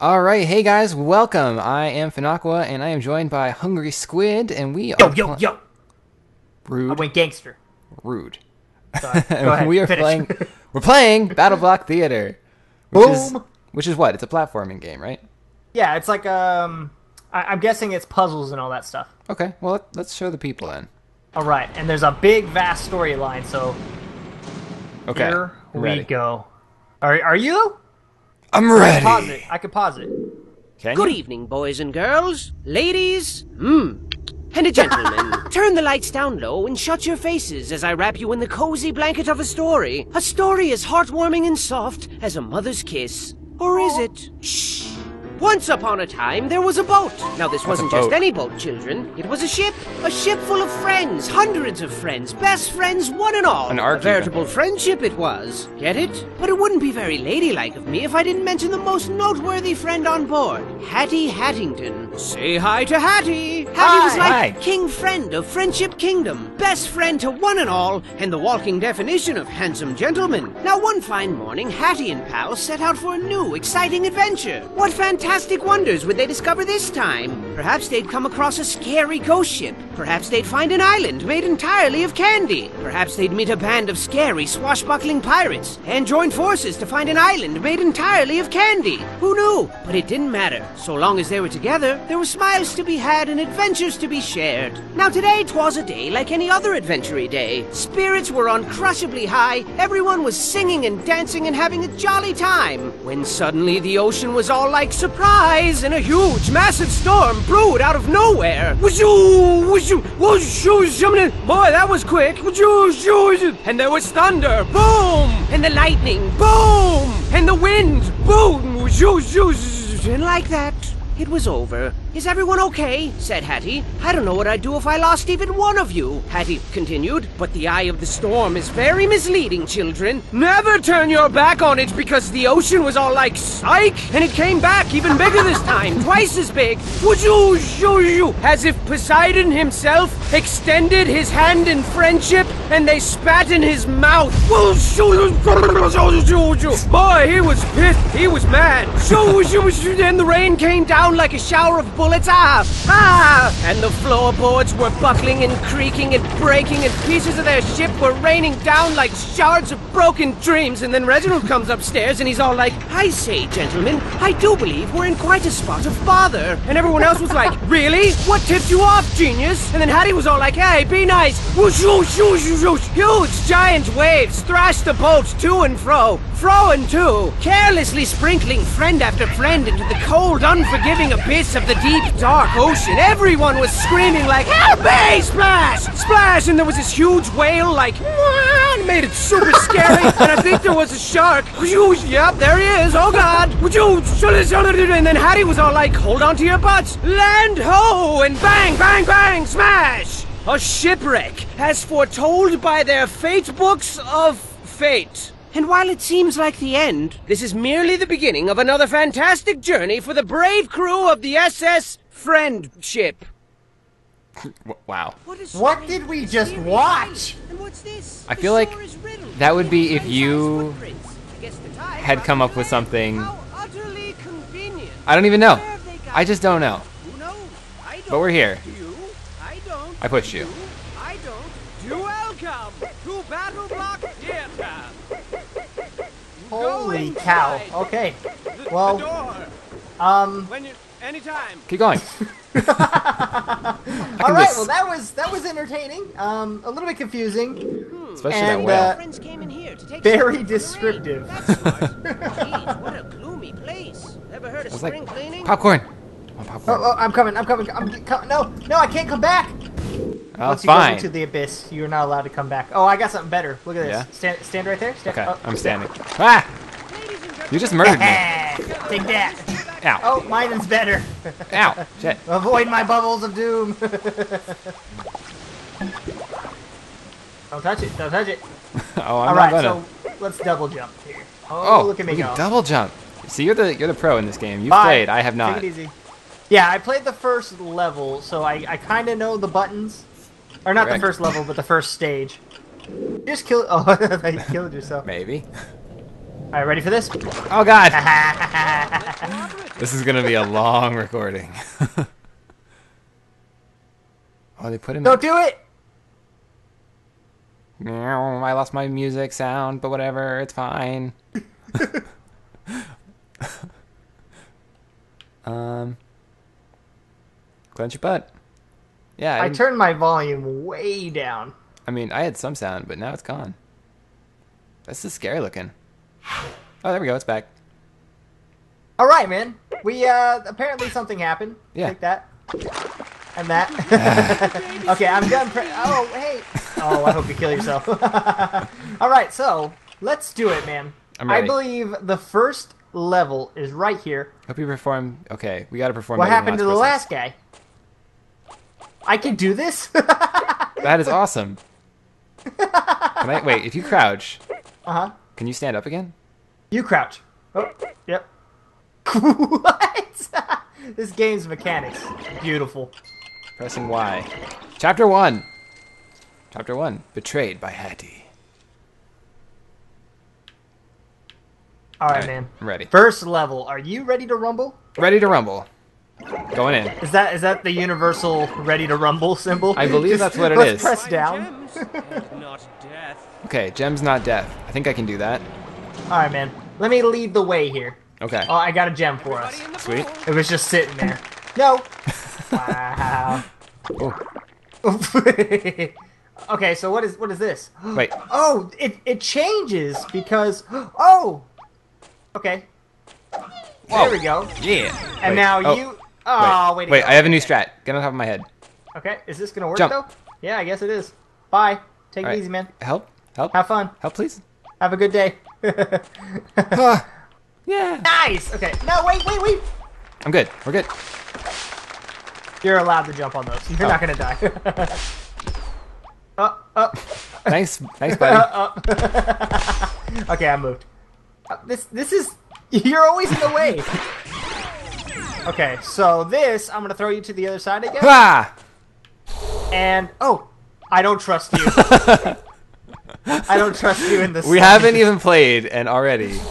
All right, hey guys, welcome. I am Fenaqua, and I am joined by HungrySquid, and we Yo, are yo, pl- yo! Rude. I went gangster. rude. Sorry. Ahead. we are finish. playing. We're playing BattleBlock Theater. Which Is, Boom. which is what? It's a platforming game, right? yeah, it's like um, I- I'm guessing it's puzzles and all that stuff. Okay, well let, let's show the people then. All right, and there's a big, vast storyline. So Okay, here we ready. go. Are are you? I'm Pause ready. it. I could pause it. Can Good you? evening, boys and girls, ladies, hmm, and gentlemen. Turn the lights down low and shut your faces as I wrap you in the cozy blanket of a story. A story as heartwarming and soft as a mother's kiss. Or is it? Shh. Once upon a time, there was a boat. Now, this wasn't just any boat, children. It was a ship. A ship full of friends. Hundreds of friends. Best friends, one and all. An a veritable friendship it was. Get it? But it wouldn't be very ladylike of me if I didn't mention the most noteworthy friend on board, Hattie Hattington. Say hi to Hattie. Hattie was like Hi. king friend of Friendship Kingdom, best friend to one and all, and the walking definition of handsome gentleman. Now, one fine morning, Hattie and pals set out for a new, exciting adventure. What fantastic wonders would they discover this time? Perhaps they'd come across a scary ghost ship. Perhaps they'd find an island made entirely of candy. Perhaps they'd meet a band of scary, swashbuckling pirates and join forces to find an island made entirely of candy. Who knew? But it didn't matter. So long as they were together, there were smiles to be had and adventures to be shared. Now today, 'twas a day like any other adventury day. Spirits were uncrushably high. Everyone was singing and dancing and having a jolly time. When suddenly the ocean was all like surprise, and a huge, massive storm brewed out of nowhere. Boy, that was quick. And there was thunder, boom, and the lightning, boom, and the wind, boom. And like that, it was over. Is everyone okay? said Hattie. I don't know what I'd do if I lost even one of you, Hattie continued. But the eye of the storm is very misleading, children. Never turn your back on it because the ocean was all like psych, and it came back even bigger this time, twice as big. You, you, as if Poseidon himself extended his hand in friendship and they spat in his mouth. Boy, he was pissed. He was mad. Then the rain came down like a shower of bullets. Ah, ah! And the floorboards were buckling and creaking and breaking, and pieces of their ship were raining down like shards of broken dreams. And then Reginald comes upstairs and he's all like, I say, gentlemen, I do believe we're in quite a spot of bother. And everyone else was like, Really? What tipped you off, genius? And then Hattie was all like, Hey, be nice. Whoosh, whoosh, whoosh, whoosh, whoosh. Huge, giant waves thrashed the boat to and fro, fro and to, carelessly sprinkling friend after friend into the cold, unforgiving abyss of the deep, dark ocean. Everyone was screaming like, Help me! Splash! Splash! And there was this huge whale like, and made it super scary. and I think there was a shark. Yep, there he is. Oh God! And then Hattie was all like, Hold on to your butts. Land ho! And bang, bang, bang! Smash! A shipwreck, as foretold by their fate books of fate. And while it seems like the end, this is merely the beginning of another fantastic journey for the brave crew of the SS Friendship. W- Wow. What did we just watch? And what's this? I feel like shore is riddled that would be if you footprints. I guess the tide had come up with something- How utterly convenient. I don't even know. Where have they got I just don't know. Who knows? I don't. But we're here. I don't. I pushed you. I don't. You welcome to BattleBlock Theater. Holy Go cow. inside. Okay. The, Well- the door. Um. When you anytime. Keep going. All right. Well, that was that was entertaining. Um, a little bit confusing. Especially And, that whale. uh, Friends came in here to take very shelter from the rain. descriptive. That's smart. Jeez, what a gloomy place. Ever heard of It's spring like cleaning? popcorn. Oh, popcorn. Oh, oh, I'm coming. I'm coming. I'm co- no, no, I can't come back. Oh, Once you fine. go into the abyss, you're not allowed to come back. Oh, I got something better. Look at this. Yeah? Stand, stand right there. Stand, Okay, oh. I'm standing. Ah! Ladies and gentlemen, You just murdered me. Take that. Ow. Oh, mine is better. Ow. Shit. Avoid my bubbles of doom. don't touch it. Don't touch it. Oh, I'm All not gonna. so let's double jump here. Oh, oh, look at me go. double jump. See, you're the you're the pro in this game. You've Bye. played. I have not. Take it easy. Yeah, I played the first level, so I, I kind of know the buttons. Or not Correct. the first level, but the first stage. You Just kill. Oh, you killed yourself. Maybe. All right, ready for this? Oh God. This is gonna be a long recording. oh, they put him. Don't do it. Meow, I lost my music sound, but whatever, it's fine. um, clench your butt. Yeah, I, I turned my volume way down. I mean, I had some sound, but now it's gone. That's just scary looking. Oh, there we go. It's back. All right, man. We uh apparently something happened. Yeah. Take that. And that. okay, I'm done. Pre- oh, hey. Oh, I hope you kill yourself. All right, so let's do it, man. I'm ready. I believe the first level is right here. Hope you perform. Okay, we got to perform. What happened to the last guy? I can do this. That is awesome. Can I wait? If you crouch, uh huh. can you stand up again? You crouch. Oh, yep. what? this game's mechanics. Beautiful. Pressing Y. Chapter one. Chapter one. Betrayed by Hattie. All right, Alright, man. I'm ready. First level. Are you ready to rumble? Ready to rumble. Going in. Is that is that the universal ready to rumble symbol? I believe Just- that's what it let's is. Press down. Gems not death. Okay, gem's not death. I think I can do that. All right, man. Let me lead the way here. Okay. Oh, I got a gem for us. Sweet. It was just sitting there. No. wow. Oh, okay, so what is what is this? wait. Oh, it it changes because oh. Okay. There we go. Yeah. And Wait, now oh, you. Oh, wait. Wait, I have a new strat. Get on top of my head. Okay, is this gonna work Jump. though? Yeah, I guess it is. Bye. Take All it right. easy, man. Help. Help. Have fun. Help, please. Have a good day. Ah. yeah. nice. Okay. No, wait, wait, wait. I'm good. We're good. You're allowed to jump on those. You're Oh. not gonna die. uh, uh, Thanks. Thanks, buddy. okay, I moved. Uh, this, this is. You're always in the way. Okay, so this, I'm gonna throw you to the other side again. Ah! And oh, I don't trust you. I don't trust you in this. We haven't even played, and already.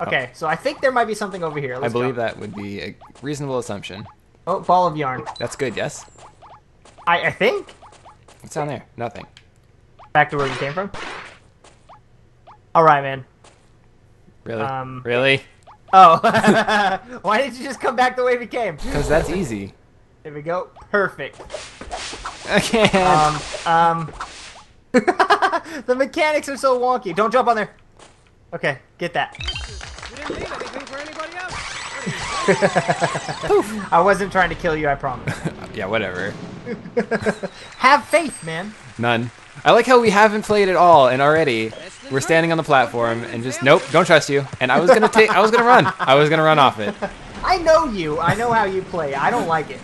Okay, so I think there might be something over here. I Let's believe go. that would be a reasonable assumption. Oh, ball of yarn. That's good, yes? I, I think What's down there? Nothing. back to where you came from. All right, man. Really? Um, really? Oh, why did you just come back the way we came? Because that's easy. There we go. Perfect. Okay. Um, um. the mechanics are so wonky. Don't jump on there. Okay, get that. You didn't leave anything for anybody else. I wasn't trying to kill you, I promise. yeah, whatever. Have faith, man. None. I like how we haven't played at all, and already we're standing on the platform and just nope, don't trust you. And I was gonna take, I was gonna run, I was gonna run off it. I know you. I know how you play. I don't like it.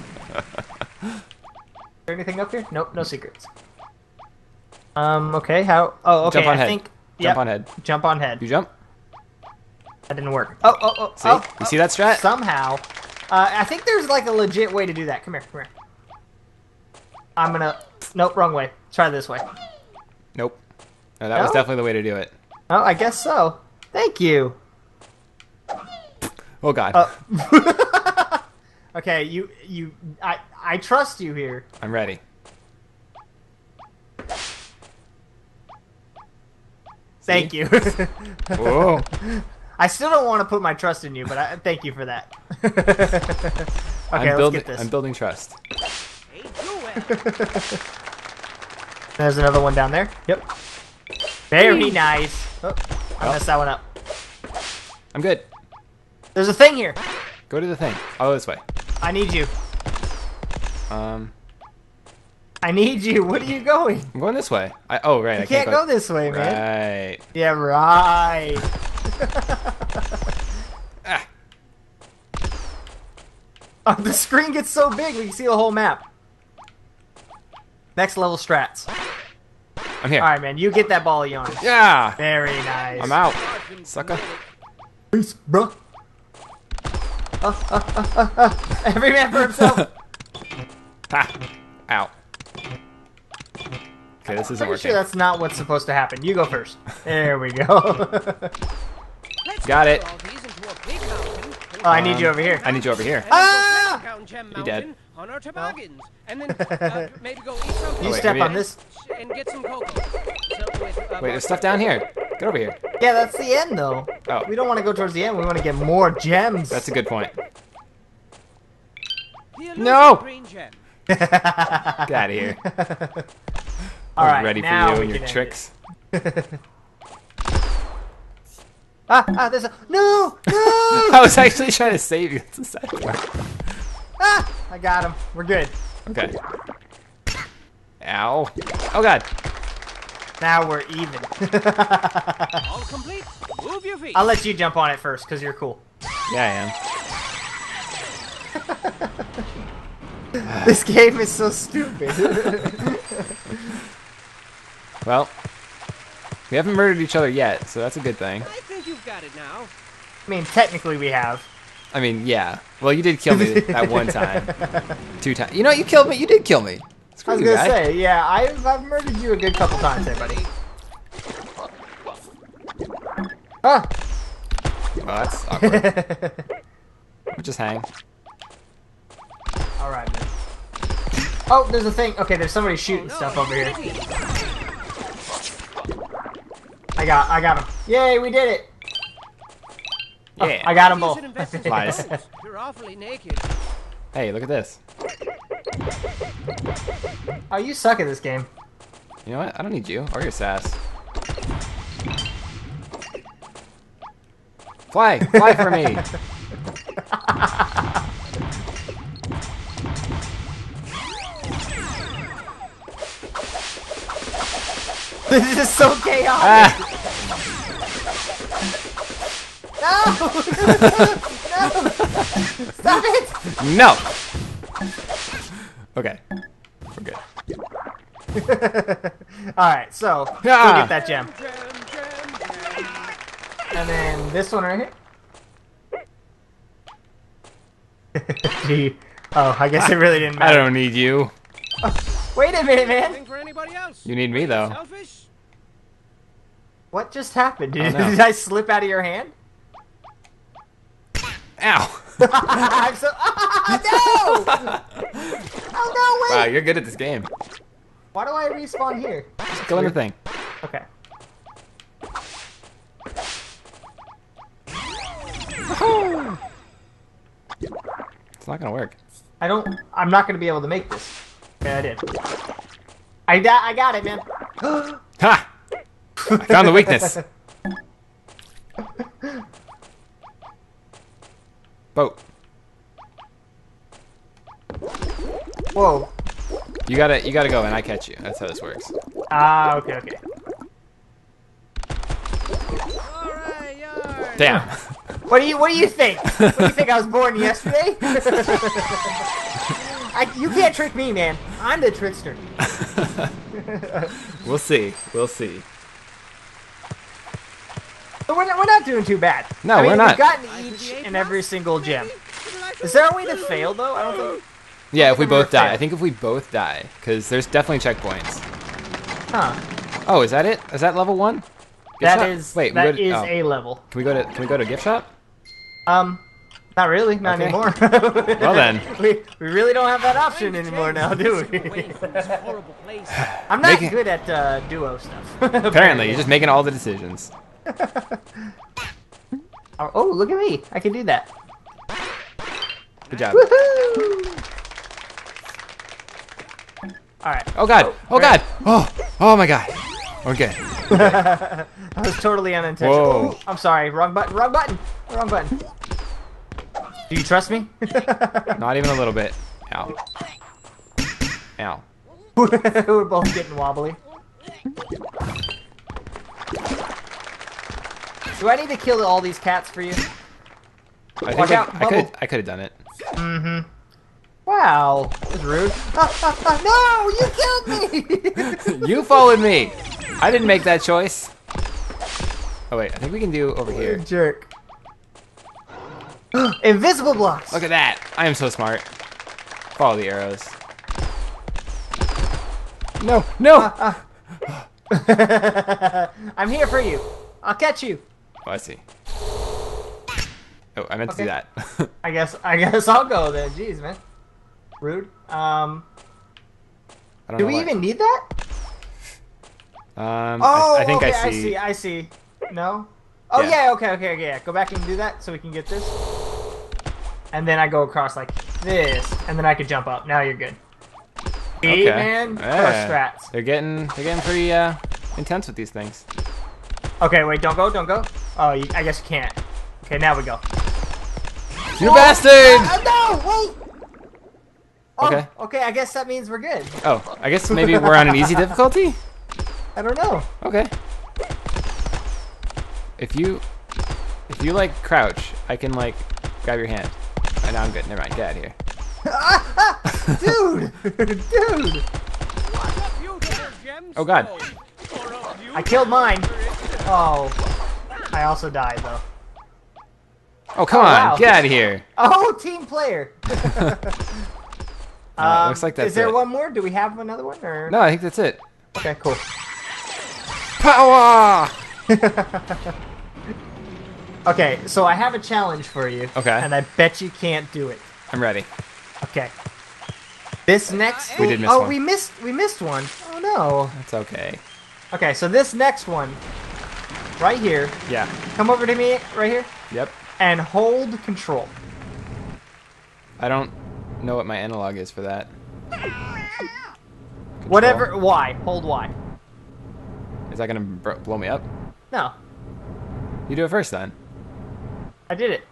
Is there anything up here? Nope, no secrets. Um, okay, how? Oh, okay, Jump on I head. think. Jump yep, on head. Jump on head. You jump. That didn't work. Oh, oh, oh. See? oh, you oh. see that strat? Somehow. Uh, I think there's like a legit way to do that. Come here, come here. I'm gonna. Nope, wrong way. Try this way. Nope. No, that was definitely the way to do it. Oh, I guess so. Thank you. Oh god, Uh, okay, you, you, I, I trust you here. I'm ready. Thank you. Whoa. I still don't want to put my trust in you, but I, thank you for that. okay, I'm let's building. get this. I'm building trust. Hey, do it. There's another one down there. Yep. Very nice. Oh, I Well. messed that one up. I'm good. There's a thing here. Go to the thing. Oh, this way. I need you. Um, I need you. What are you going? I'm going this way. I, oh, right. I You can't go this way, man. Right. Yeah, right. Ah. Oh, the screen gets so big we can see the whole map. Next level strats. I'm here. All right, man. You get that ball of yarn. Yeah. Very nice. I'm out. Sucker. Peace, bro. Uh, uh, uh, uh, uh. Every man for himself. Ha. Ow. Okay, this isn't Pretty working. sure that's not what's supposed to happen. You go first. There we go. Got it. all these into a big mountain and Oh, I need Um, you over here. I need you over here. Ah! go down You dead. Mountain on our toboggans. And then uh, maybe go eat something. You wait, step on this. And get some cocoa. So, wait, uh, Wait, there's stuff down here. Get over here. Yeah, that's the end though. Oh. We don't want to go towards the end. We want to get more gems. That's a good point. No! Green gem. Get out of here. All right, ready for you and your tricks. Ah, ah, there's a no, no. I was actually trying to save you. That's the sad part. Ah, I got him. We're good. Okay. Ow. Oh god. Now we're even. All complete. Move your feet. I'll let you jump on it first because you're cool. Yeah, I am. This game is so stupid. Well, we haven't murdered each other yet, so that's a good thing. I think you've got it now. I mean, technically we have. I mean, yeah. Well, you did kill me that one time. Two times. You know, you killed me. You did kill me. Screw I was gonna guy. say, yeah, I've, I've murdered you a good couple times there, buddy. Ah! Well, that's awkward. Just hang. All right, man. Oh, there's a thing. Okay, there's somebody shooting No, stuff over here. I got, I got him. Yay, we did it. Oh, Yeah. I got them both. should invest in Lies. clothes. You're awfully naked. Hey, look at this. oh, you suck at this game. You know what? I don't need you or your sass. Fly, fly for me. this is so chaotic. Ah, No! no! Stop it! no. Okay, we're good. Alright, so, go Ah. get that gem. And then this one right here. Gee. Oh, I guess it really didn't matter. I don't need you. Wait a minute, man. For anybody else. You need me though. Selfish? What just happened? Did, Oh, no. did I slip out of your hand? Ow. I'm so. Ah, no! Oh no! Wow, you're good at this game. Why do I respawn here? Just go in the thing. Okay. It's not gonna work. I don't. I'm not gonna be able to make this. Okay, I did. I got. I got it, man. Ha! I found the weakness. Boat. Whoa. You gotta, you gotta go, and I catch you. That's how this works. Ah, okay, okay. All right. Damn. What do you What do you think? What do you think? I was born yesterday? I, you can't trick me, man. I'm the trickster. we'll see. We'll see. But we're not, we're not doing too bad. No, I mean, we're not. We've gotten each and every single gem. Is there a way to fail though? I don't think. Yeah, if we both die. fair. I think if we both die, because there's definitely checkpoints. Huh? Oh, is that it? Is that level one? Gift That shop? is. Wait, we that go to- is oh. a level. Can we go to? Can we go to gift shop? Um, not really. Not Okay. anymore. Well then. we we really don't have that option anymore now, do we? way from horrible place. I'm not Making- good at uh, duo stuff. Apparently, you're just making all the decisions. Oh, oh, look at me! I can do that. Good job. Woohoo! All right. Oh god. Oh, oh god. Oh. Oh my god. We're that was totally unintentional. Whoa. I'm sorry. Wrong button. Wrong button. Wrong button. Do you trust me? Not even a little bit. Ow. Ow. We're both getting wobbly. Do I need to kill all these cats for you? I Watch out, I could. I could have done it. Mm-hmm. Wow, that's rude. Ah, ah, ah, no, you killed me! You followed me. I didn't make that choice. Oh wait, I think we can do over here. Jerk. Invisible blocks. Look at that. I am so smart. Follow the arrows. No, no. I'm here for you. I'll catch you. Oh, I see. Oh, I meant to do that. I guess I guess I'll go then. Jeez, man. Rude. Um, I do we why. even need that? Um, Oh, I, I think okay, I see. I see. No. Oh Yeah. yeah. Okay. Okay. Okay. Yeah. Go back and do that so we can get this. And then I go across like this, and then I could jump up. Now you're good. See, man. Yeah. They're getting they're getting pretty uh intense with these things. Okay. Wait. Don't go. Don't go. Oh, you, I guess you can't. Okay. Now we go. You Oh, bastard! ah, no! Wait. Oh, Okay. Okay. I guess that means we're good. Oh, I guess maybe we're on an easy difficulty. I don't know. Okay. If you if you like crouch, I can like grab your hand. And now I'm good. Never mind. Get out of here. Dude. Dude. Oh God. I killed mine. Oh. I also died though. Oh come Oh, on. wow. Get out of here. Oh, team player. Uh, looks like that's Is there it. one more? Do we have another one? Or No, I think that's it. Okay, cool. Power. Okay, so I have a challenge for you. Okay. And I bet you can't do it. I'm ready. Okay. This next. We did miss oh, one. we missed. We missed one. Oh no. That's okay. Okay, so this next one, right here. Yeah. Come over to me, right here, Yep. and hold control. I don't know what my analog is for that. Whatever. Y. Hold Y. Is that gonna blow me up? No, You do it first then. I did it.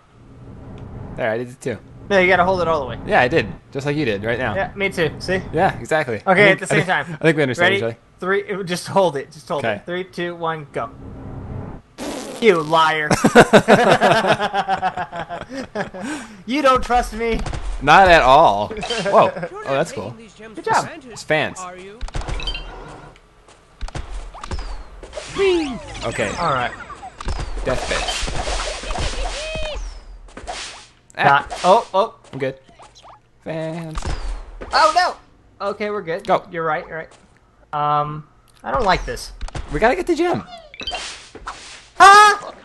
There, I did it too. No, you gotta hold it all the way. Yeah, I did. Just like you did right now. Yeah, me too. See? Yeah, exactly. Okay, I at think- the I same think- time. I think we understand Ready? each other. Three. Just hold it. Just hold Okay. it. Three, two, one, go. You liar. you don't trust me. Not at all. Whoa. Oh, that's cool. Good job. It's fans. Okay, All right. death bit. Ah, Not. Oh, oh, I'm good. Fans. oh no. Okay, we're good. Go. You're right. You're right. Um, I don't like this. We gotta get the gem.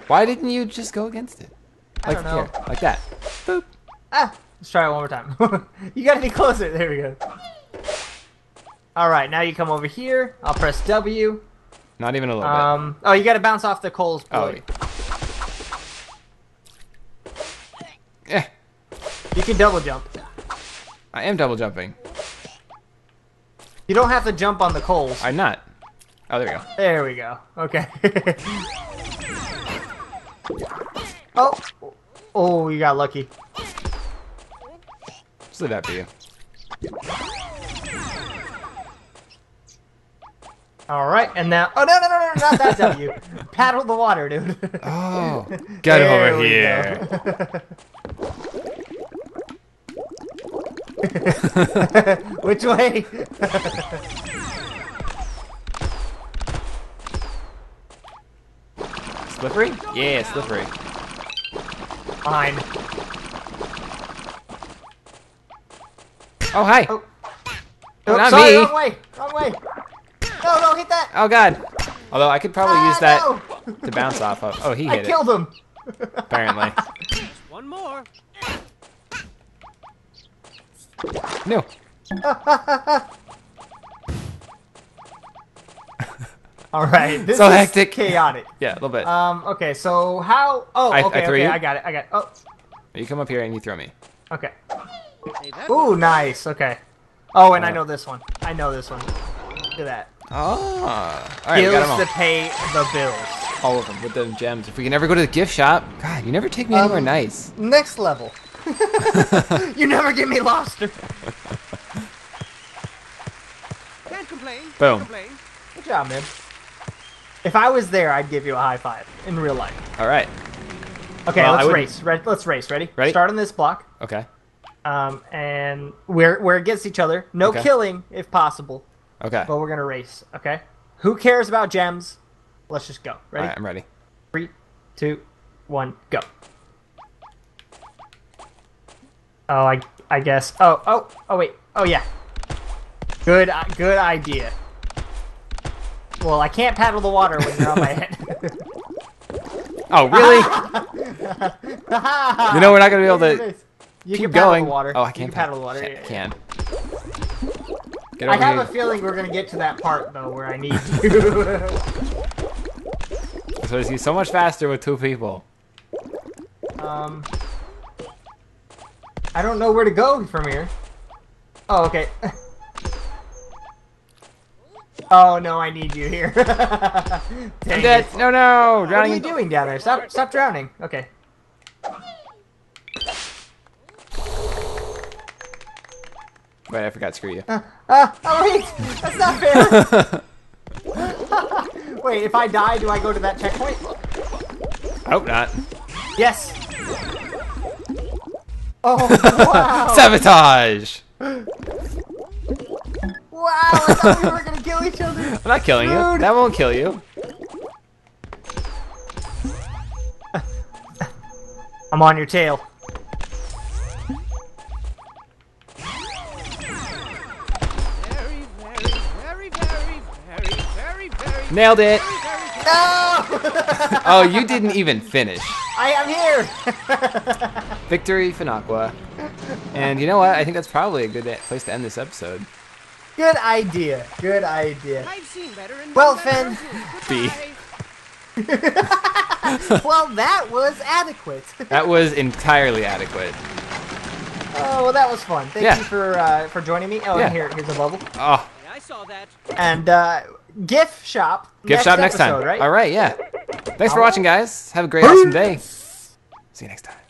Why didn't you just go against it? I Like don't know. here, like that. Boop. Ah! Let's try it one more time. you gotta be closer. There we go. All right, now you come over here. I'll press W. Not even a little Um. Oh, you gotta bounce off the coals. bit. Oh. blade. Eh. You can double jump. I am double jumping. You don't have to jump on the coals. I'm not. Oh, there we go. There we go. Okay. oh. Oh, you got lucky. Just leave that for you. All right, and now. Oh no no no no! Not that W. Paddle the water, dude. Oh, get over here. Which way? Slippery? Yeah, slippery. Fine. Oh, hi. Oh. Oh, not sorry, me. wrong way. Wrong way. No, no, hit that. Oh, God. Although I could probably Ah, use that no. to bounce off of. Oh, he I hit it, killed him. apparently. One more. No. All right. This So is hectic. chaotic. Yeah, a little bit. Um. Okay. So how? Oh. I- I okay. threw okay. you? I got it. I got it. Oh. you come up here and you throw me. Okay. Ooh, nice. Okay. Oh, and I Uh. know this one. I know this one. Look at that. Oh. All right, we got Bills them all. to pay the bills. all of them with the gems. If we can ever go to the gift shop, God, you never take me anywhere Um, nice. Next level. you never get me lost. Can't complain. Can't Boom. complain. Good job, man. If I was there, I'd give you a high five in real life. All right. Okay, Well, let's race. Re- let's race. Ready? Ready? Start on this block. Okay. Um, and we're we're against each other. No Okay. killing if possible, Okay. but we're gonna race. Okay. Who cares about gems? Let's just go. Ready? right, I'm ready. Three, two, one, go. Oh, I I guess. Oh oh oh wait. Oh yeah. Good uh, good idea. Well, I can't paddle the water when you're on my head. Oh, really? You know we're not gonna be able to You keep can paddle going. the water. Oh, I can't can paddle the water. Yeah. can. I have here. a feeling we're gonna get to that part though where I need you. So he's so much faster with two people. um, I don't know where to go from here. Oh, okay. Oh no, I need you here. I'm dead. it. No, no, What are drowning. you doing down there? Stop! Stop drowning. Okay. Wait, I forgot. Screw you. Ah! oh wait, that's not fair. wait, if I die, do I go to that checkpoint? I hope not. Yes. Oh wow! Sabotage. Wow! I thought we were gonna kill each other. I'm not killing you. That won't kill you. I'm on your tail. Very, very, very, very, very, very, very, Nailed it. No! Oh, you didn't even finish. I am here. Victory, Fenaqua. And you know what? I think that's probably a good place to end this episode. Good idea. Good idea. I've seen better and Well, done better Finn. too. Goodbye. well, that was adequate. That was entirely adequate. oh, well, that was fun. Thank Yeah. you for uh, for joining me. Oh, Yeah. and here, here's a bubble. Oh, I saw that. And uh, GIF shop. gift shop next episode, time. right? All right, yeah. Thanks for All watching, guys. Have a great, awesome day. See you next time.